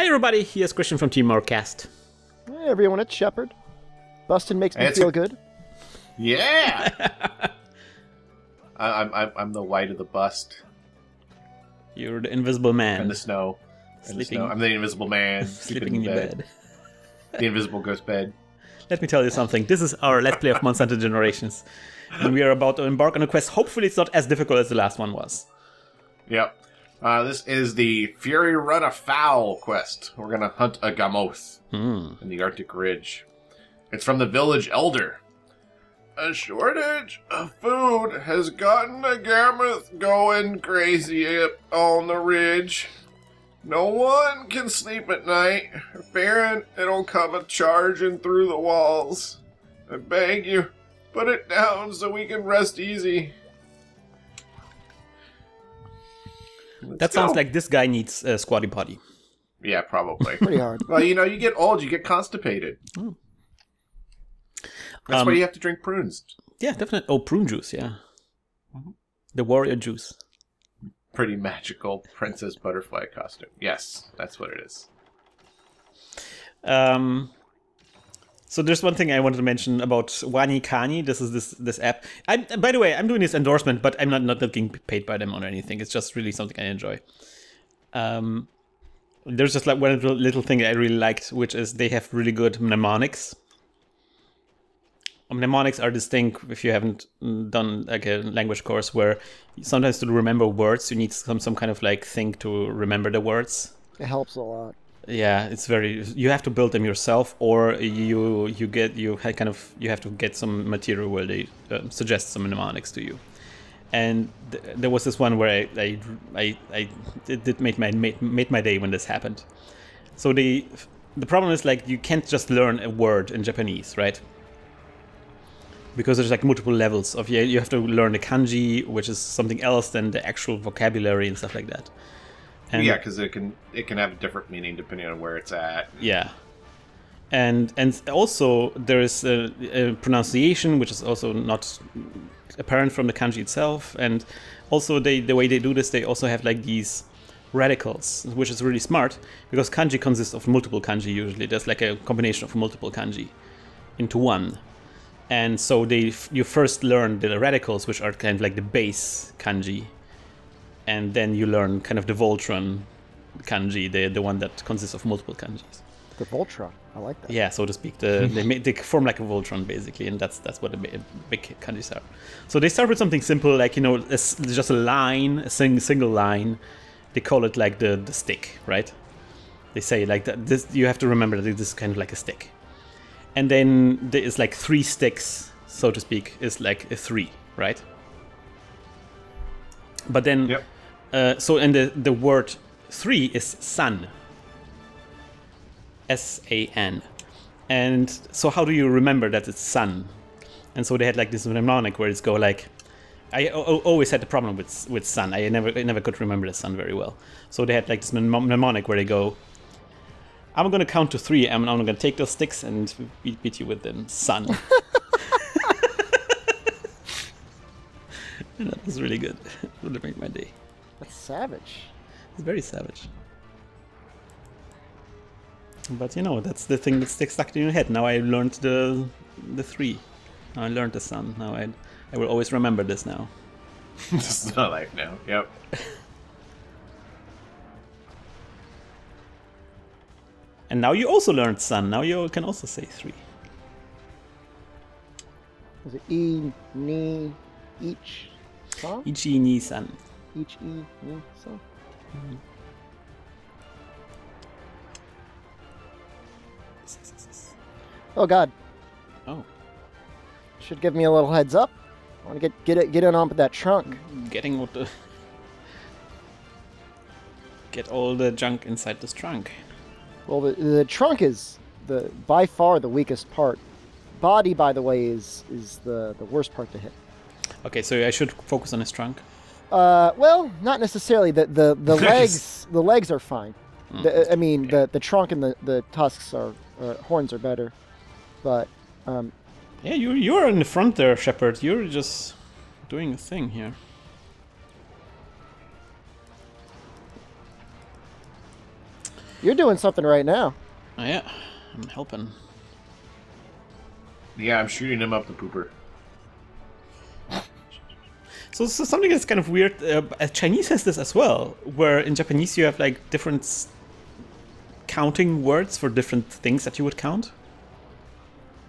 Hi everybody, here's Christian from TeamworkCast. Hey, everyone, it's Shepard. Bustin makes me It's feel a- good. Yeah. I, I'm, I'm I'm the white of the bust You're the invisible man. in the snow. In the Sleeping- snow. I'm the invisible man sleeping in your bed. The invisible ghost bed. Let me tell you something. This is our Let's Play of Monster Hunter Generations. And we are about to embark on a quest. Hopefully it's not as difficult as the last one was. Yep. Uh, this is the Fury Run Afoul quest. We're gonna hunt a Gammoth Hmm. in the Arctic Ridge. It's from the village elder. A shortage of food has gotten a Gammoth going crazy up on the ridge. No one can sleep at night, fearing it'll come a charging through the walls. I beg you, put it down so we can rest easy. Let's That sounds go. like this guy needs a squatty potty. Yeah, probably. Pretty hard. well, you know, you get old, you get constipated. Oh. That's Um, why you have to drink prunes. Yeah, definitely. Oh, prune juice, yeah. The warrior juice. Pretty magical princess butterfly costume. Yes, that's what it is. Um, so there's one thing I wanted to mention about WaniKani. This is this this app. I, by the way, I'm doing this endorsement, but I'm not not looking paid by them or anything. It's just really something I enjoy. Um, there's just like one little, little thing I really liked, which is they have really good mnemonics. Mnemonics are this thing if you haven't mm, done like a language course where sometimes to remember words you need some some kind of like thing to remember the words. It helps a lot. Yeah, it's very. You have to build them yourself, or you you get you kind of you have to get some material where they uh, suggest some mnemonics to you. And th- there was this one where I I I, I it did made my made, made my day when this happened. So the the problem is like you can't just learn a word in Japanese, right? Because there's like multiple levels of yeah, you have to learn the kanji, which is something else than the actual vocabulary and stuff like that. And yeah, because it can it can have a different meaning depending on where it's at. yeah. And and also there is a, a pronunciation which is also not apparent from the kanji itself. And also they the way they do this they also have like these radicals which is really smart because kanji consists of multiple kanji usually. There's like a combination of multiple kanji into one. And so they you first learn the radicals which are kind of like the base kanji and then you learn kind of the voltron kanji the the one that consists of multiple kanjis The Voltron. I like that. yeah, so to speak. The, they, ma- they form like a Voltron basically, and that's that's what the big kanjis are. So they start with something simple, like you know, a just a line, a sing, single line. They call it like the the stick, right? They say like that. This you have to remember that this is kind of like a stick, and then there is like three sticks, so to speak, is like a three, right? But then, Yep. uh, so and the the word three is sun. S A N. And so, how do you remember that it's sun? And so they had like this mnemonic where it's go like, I always had the problem with with sun. I never I never could remember the sun very well. So they had like this mnemonic where they go, I'm gonna count to three, and I'm gonna take those sticks and beat, beat you with them, sun. that was really good. Would have made my day. That's savage. It's very savage. But you know, that's the thing that sticks stuck in your head. Now I learned the the three. Now I learned the sun. Now I I will always remember this now. this is not life now. Yep. And now you also learned sun. Now you can also say three. Is it E, ni, each, song? Ichi ni san. Each, E, ni, song? Mhm. Oh God! Oh, Should give me a little heads up. I want to get get it get in on with that trunk. getting what the get all the junk inside this trunk. Well, the, the trunk is the by far the weakest part. Body, by the way, is is the the worst part to hit. Okay, so I should focus on his trunk. Uh, well, not necessarily. The the, the legs the legs are fine. Hmm, The, I mean, the the trunk and the, the tusks are uh, horns are better, but um, Yeah, you you're in the front there, Shepard. You're just doing a thing here. You're doing something right now. Oh, yeah, I'm helping. Yeah, I'm shooting him up the pooper. So, so something that's kind of weird. Uh, uh, Chinese has this as well, where in Japanese you have like different counting words for different things that you would count.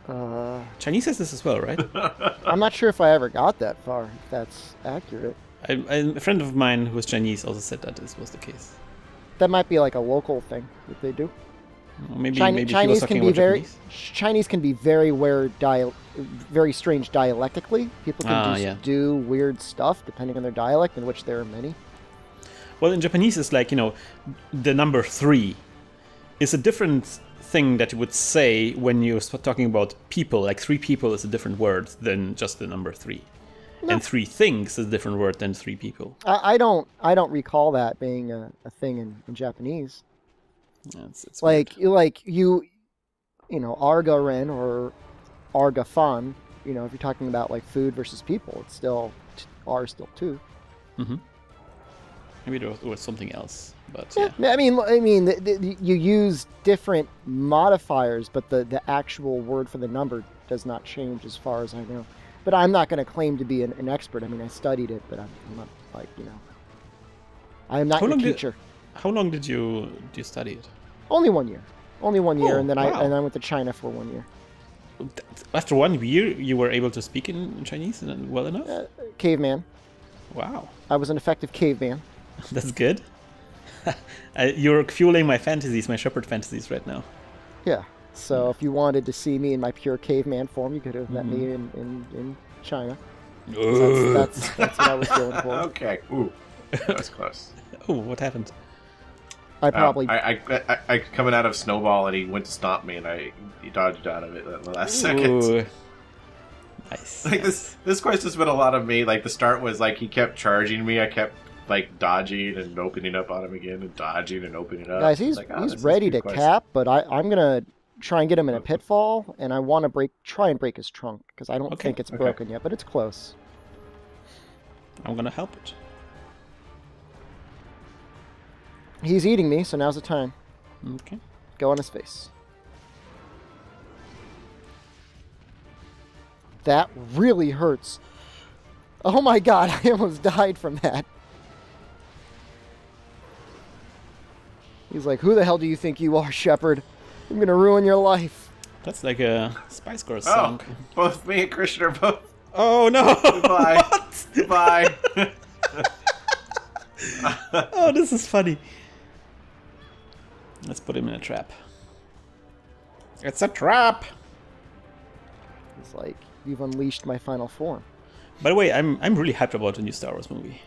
Uh, Chinese has this as well, right? I'm not sure if I ever got that far. If that's accurate. I, I, a friend of mine who was Chinese also said that this was the case. That might be like a local thing that they do. Maybe Chine- maybe Chinese can be very Japanese. Chinese can be very weird dia- very strange dialectically. People can Ah, just yeah. do weird stuff depending on their dialect, in which there are many. Well, in Japanese, it's like you know, the number three is a different thing that you would say when you're talking about people. Like three people is a different word than just the number three, and three things is a different word than three people. I, I don't I don't recall that being a, a thing in, in Japanese. It's, it's Like weird. like you you know, arga ren or arga fan, you know, if you're talking about like food versus people, it's still R still two. Mm-hmm. maybe there was, something else, but Yeah, yeah. I mean, I mean, the, the, you use different modifiers, but the, the actual word for the number does not change, as far as I know. But I'm not going to claim to be an, an expert. I mean, I studied it, but I'm, I'm not like you know. I am not How your long did- teacher. How long did you did you study it? Only one year. Only one year, Oh, and then wow. I and I went to China for one year. After one year, you were able to speak in Chinese well enough. Uh, caveman. Wow, I was an effective caveman. that's good. Uh, You're fueling my fantasies, my shepherd fantasies right now. Yeah. So if you wanted to see me in my pure caveman form, you could have met me Mm-hmm. in, in, in China. That's, that's that's what I was going for. Okay. Ooh, that was close. Oh, what happened? I Um, probably I, I, I, I coming out of snowball and he went to stomp me and I he dodged out of it at the last second. Nice. Like this this quest has been a lot of me. Like the start was like he kept charging me. I kept like dodging and opening up on him again and dodging and opening up. Guys, he's Like, oh, he's this is a ready to quest. cap, but I I'm gonna try and get him in a pitfall, and I want to break try and break his trunk because I don't Okay, think it's okay. broken yet, but it's close. I'm gonna help it. He's eating me, so now's the time. Okay. Go on his face. That really hurts. Oh my god, I almost died from that. He's like, Who the hell do you think you are, Shepard? I'm gonna ruin your life. That's like a Spice Girls Oh, song. both me and Christian are both. Oh, no! Goodbye. What? Goodbye. Oh, this is funny. Let's put him in a trap. It's a trap. It's like, You've unleashed my final form. By the way, I'm I'm really hyped about the new Star Wars movie.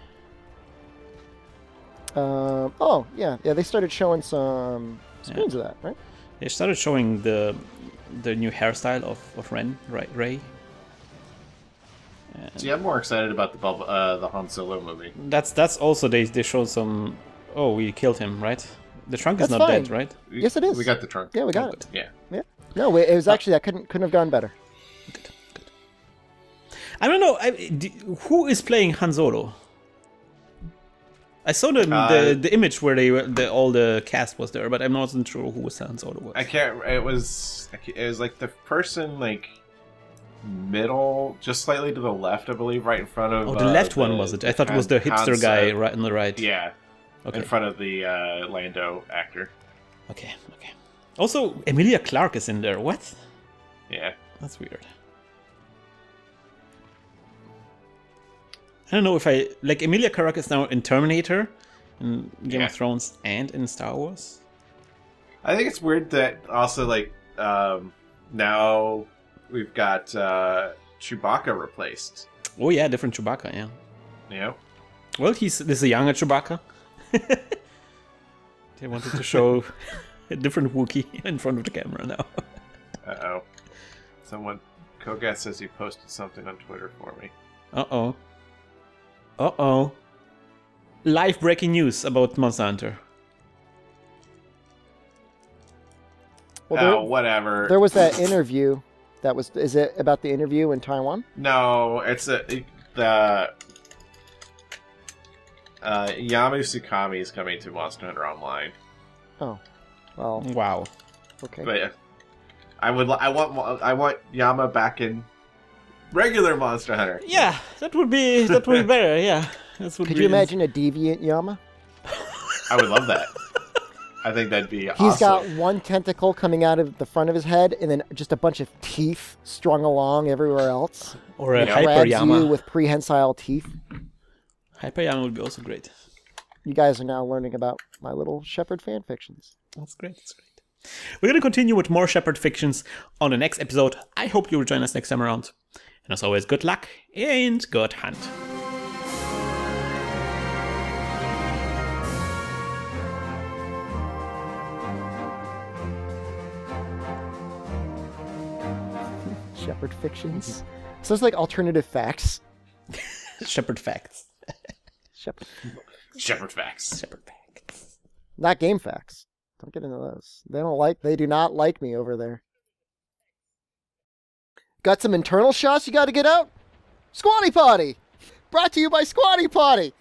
Um, oh, yeah, yeah, they started showing some screens of that, right? They started showing the the new hairstyle of of Ren, right? Rey. And See, I'm more excited about the Bub- uh, the Han Solo movie. that's that's also they they showed some. Oh, we killed him, right? The trunk is That's not fine. dead, right? We- Yes, it is. We got the trunk. Yeah, we got Oh, it. good. Yeah. Yeah. No, it it was actually, I couldn't, couldn't have gone better. Good, good. I don't know. I, d who is playing Han Solo? I saw the Uh, the, the image where they were, the, all the cast was there, but I'm not sure who was Han Solo was. I can't. It was. It was like the person like middle, just slightly to the left, I believe, right in front of. oh, the uh, left one was it? I thought it was the hipster Han guy right on the right. Yeah, Okay. in front of the uh, Lando actor. Okay. Okay. Also, Emilia Clarke is in there. What? Yeah. That's weird. I don't know if I like Emilia Clarke is now in Terminator, in Game Yeah. of Thrones, and in Star Wars. I think it's weird that also like um, now we've got uh, Chewbacca replaced. Oh yeah, different Chewbacca. Yeah. Yeah. Well, he's this is a younger Chewbacca. they wanted to show a different Wookiee in front of the camera now. Uh oh. Someone. Kogat says he posted something on Twitter for me. Uh oh. Uh oh. Live breaking news about Monster Hunter. Well, there, oh, whatever. there was that interview. That was, is it about the interview in Taiwan? No, it's a it- the uh, Yama Tsukami is coming to Monster Hunter Online. Oh. Well, Wow. okay. But yeah, I would. I want. I want Yama back in regular Monster Hunter. Yeah, that would be that would be better. Yeah, that would Could you imagine a deviant Yama? I would love that. I think that'd be He's awesome. got one tentacle coming out of the front of his head, and then just a bunch of teeth strung along everywhere else. or a hyper Grabs you Yama? with prehensile teeth. Hyper Yama would be also great. You guys are now learning about my little shepherd fan fictions. That's great. That's great. We're going to continue with more Shepherd fictions on the next episode. I hope you will join us next time around. And as always, good luck and good hunt. Shepherd fictions. Sounds like alternative facts. Shepherd facts. Shepherd, Shepherd facts. Shepherd facts. not game facts. Don't get into those. They don't like. They do not like me over there. Got some internal shots you got to get out. Squatty Potty, brought to you by Squatty Potty.